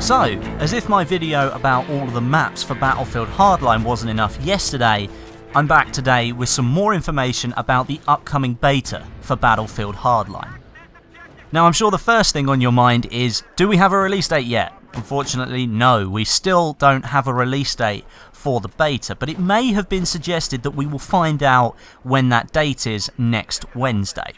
So, as if my video about all of the maps for Battlefield Hardline wasn't enough yesterday, I'm back today with some more information about the upcoming beta for Battlefield Hardline. Now I'm sure the first thing on your mind is, do we have a release date yet? Unfortunately, no, we still don't have a release date for the beta, but it may have been suggested that we will find out when that date is next Wednesday.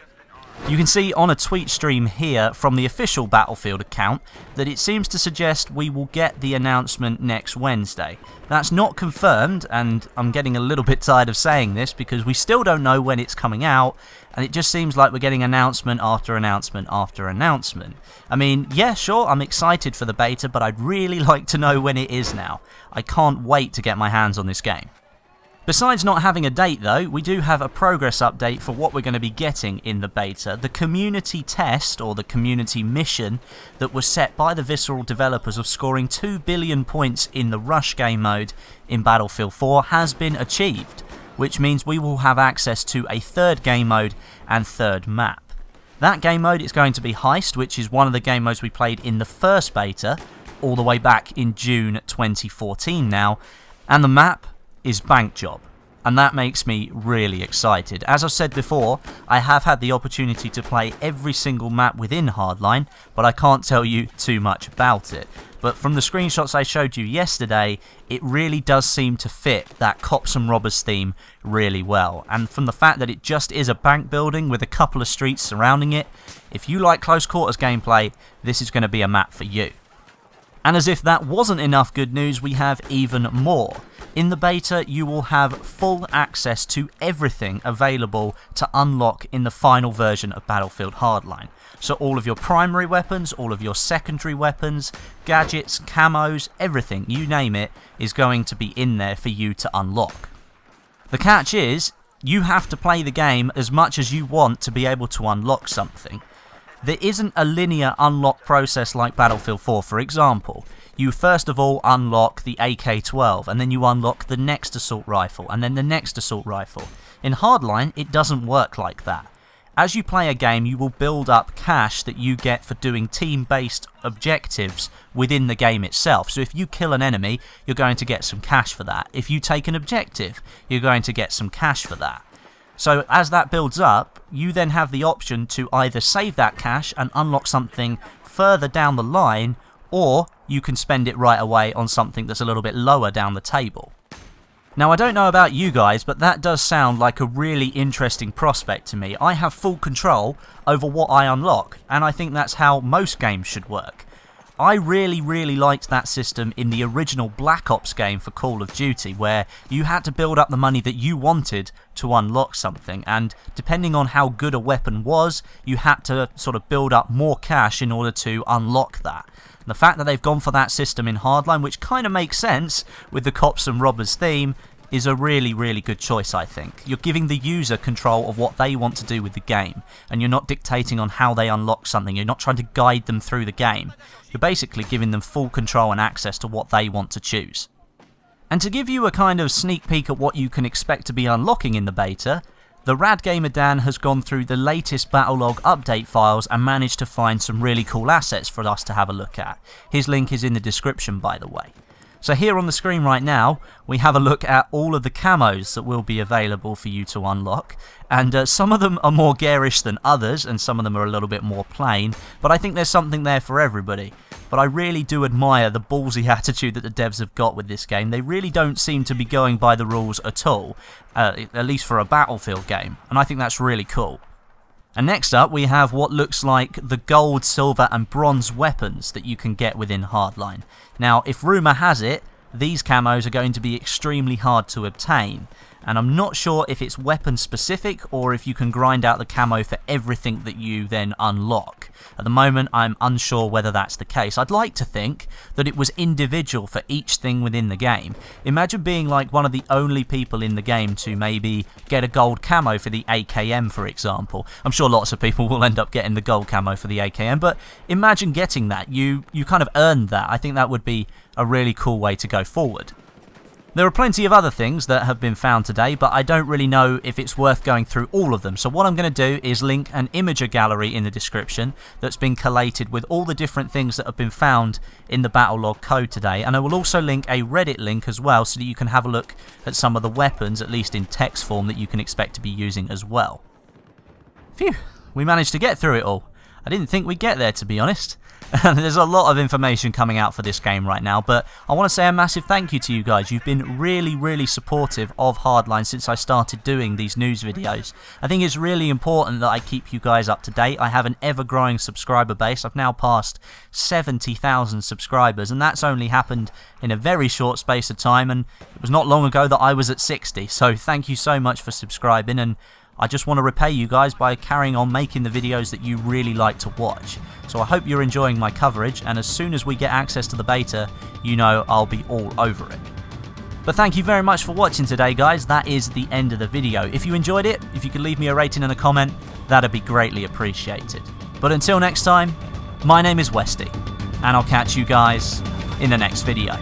You can see on a tweet stream here from the official Battlefield account that it seems to suggest we will get the announcement next Wednesday. That's not confirmed, and I'm getting a little bit tired of saying this because we still don't know when it's coming out, and it just seems like we're getting announcement after announcement after announcement. I mean, yeah, sure, I'm excited for the beta, but I'd really like to know when it is now. I can't wait to get my hands on this game. Besides not having a date though, we do have a progress update for what we're going to be getting in the beta. The community test, or the community mission, that was set by the Visceral developers of scoring 2 billion points in the Rush game mode in Battlefield 4 has been achieved, which means we will have access to a third game mode and third map. That game mode is going to be Heist, which is one of the game modes we played in the first beta, all the way back in June 2014 now, and the map is Bank Job. And that makes me really excited. As I've said before, I have had the opportunity to play every single map within Hardline, but I can't tell you too much about it. But from the screenshots I showed you yesterday, it really does seem to fit that Cops and Robbers theme really well. And from the fact that it just is a bank building with a couple of streets surrounding it, if you like close quarters gameplay, this is going to be a map for you. And as if that wasn't enough good news, we have even more. In the beta, you will have full access to everything available to unlock in the final version of Battlefield Hardline. So all of your primary weapons, all of your secondary weapons, gadgets, camos, everything, you name it, is going to be in there for you to unlock. The catch is, you have to play the game as much as you want to be able to unlock something. There isn't a linear unlock process like Battlefield 4, for example. You first of all unlock the AK-12, and then you unlock the next assault rifle, and then the next assault rifle. In Hardline, it doesn't work like that. As you play a game, you will build up cash that you get for doing team-based objectives within the game itself. So if you kill an enemy, you're going to get some cash for that. If you take an objective, you're going to get some cash for that. So as that builds up, you then have the option to either save that cash and unlock something further down the line, or you can spend it right away on something that's a little bit lower down the table. Now I don't know about you guys, but that does sound like a really interesting prospect to me. I have full control over what I unlock, and I think that's how most games should work. I really, really liked that system in the original Black Ops game for Call of Duty, where you had to build up the money that you wanted to unlock something, and depending on how good a weapon was, you had to sort of build up more cash in order to unlock that. The fact that they've gone for that system in Hardline, which kind of makes sense with the cops and robbers theme, is a really, really good choice, I think. You're giving the user control of what they want to do with the game, and you're not dictating on how they unlock something. You're not trying to guide them through the game. You're basically giving them full control and access to what they want to choose. And to give you a kind of sneak peek at what you can expect to be unlocking in the beta, the Rad Gamer Dan has gone through the latest Battlelog update files and managed to find some really cool assets for us to have a look at. His link is in the description by the way. So here on the screen right now, we have a look at all of the camos that will be available for you to unlock. And uh, some of them are more garish than others, and some of them are a little bit more plain. But I think there's something there for everybody. But I really do admire the ballsy attitude that the devs have got with this game. They really don't seem to be going by the rules at all, uh, at least for a Battlefield game. And I think that's really cool. And next up, we have what looks like the gold, silver, and bronze weapons that you can get within Hardline. Now, if rumour has it, these camos are going to be extremely hard to obtain and I'm not sure if it's weapon specific or if you can grind out the camo for everything that you then unlock. At the moment I'm unsure whether that's the case. I'd like to think that it was individual for each thing within the game. Imagine being like one of the only people in the game to maybe get a gold camo for the AKM for example. I'm sure lots of people will end up getting the gold camo for the AKM but imagine getting that. You, you kind of earned that. I think that would be a really cool way to go forward. There are plenty of other things that have been found today, but I don't really know if it's worth going through all of them. So what I'm going to do is link an Imgur gallery in the description that's been collated with all the different things that have been found in the Battlelog code today. And I will also link a Reddit link as well so that you can have a look at some of the weapons, at least in text form, that you can expect to be using as well. Phew, we managed to get through it all. I didn't think we'd get there, to be honest. There's a lot of information coming out for this game right now, but I want to say a massive thank you to you guys. You've been really, really supportive of Hardline since I started doing these news videos. I think it's really important that I keep you guys up to date. I have an ever-growing subscriber base. I've now passed 70,000 subscribers, and that's only happened in a very short space of time, and it was not long ago that I was at 60. So thank you so much for subscribing, and I just want to repay you guys by carrying on making the videos that you really like to watch. So I hope you're enjoying my coverage and as soon as we get access to the beta, you know I'll be all over it. But thank you very much for watching today guys, that is the end of the video. If you enjoyed it, if you could leave me a rating and a comment, that'd be greatly appreciated. But until next time, my name is Westie, and I'll catch you guys in the next video.